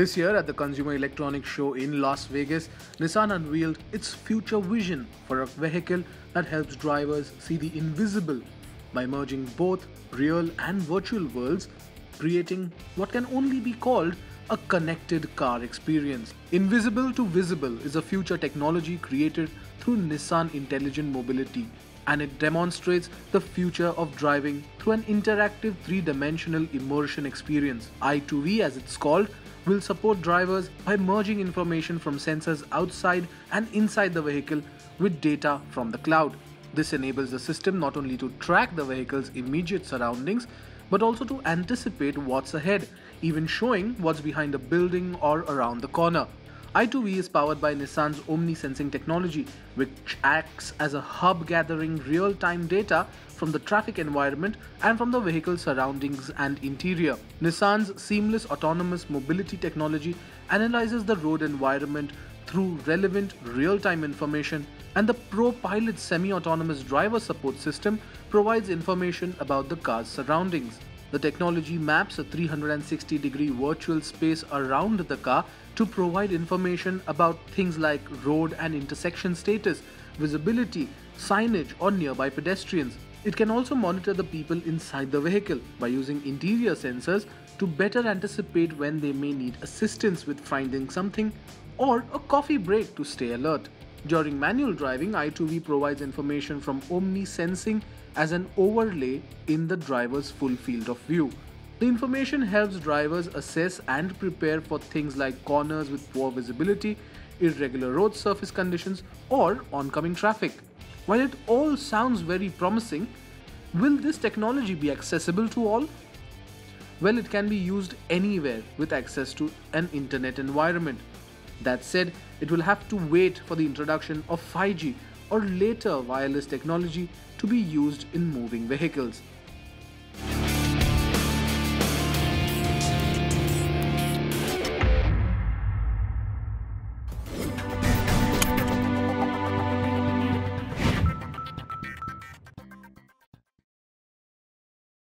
This year at the Consumer Electronics Show in Las Vegas, Nissan unveiled its future vision for a vehicle that helps drivers see the invisible by merging both real and virtual worlds, creating what can only be called a connected car experience. Invisible to Visible is a future technology created through Nissan Intelligent Mobility and it demonstrates the future of driving through an interactive three dimensional immersion experience. I2V, as it's called, will support drivers by merging information from sensors outside and inside the vehicle with data from the cloud. This enables the system not only to track the vehicle's immediate surroundings but also to anticipate what's ahead, even showing what's behind a building or around the corner. i2V is powered by Nissan's Omni Sensing technology, which acts as a hub gathering real time data from the traffic environment and from the vehicle's surroundings and interior. Nissan's seamless autonomous mobility technology analyzes the road environment through relevant real time information, and the Pro Pilot semi autonomous driver support system provides information about the car's surroundings. The technology maps a 360 degree virtual space around the car to provide information about things like road and intersection status, visibility, signage, or nearby pedestrians. It can also monitor the people inside the vehicle by using interior sensors to better anticipate when they may need assistance with finding something or a coffee break to stay alert. During manual driving, i2V provides information from Omni Sensing as an overlay in the driver's full field of view. The information helps drivers assess and prepare for things like corners with poor visibility, irregular road surface conditions, or oncoming traffic. While it all sounds very promising, will this technology be accessible to all? Well, it can be used anywhere with access to an internet environment. That said, it will have to wait for the introduction of 5G or later wireless technology to be used in moving vehicles.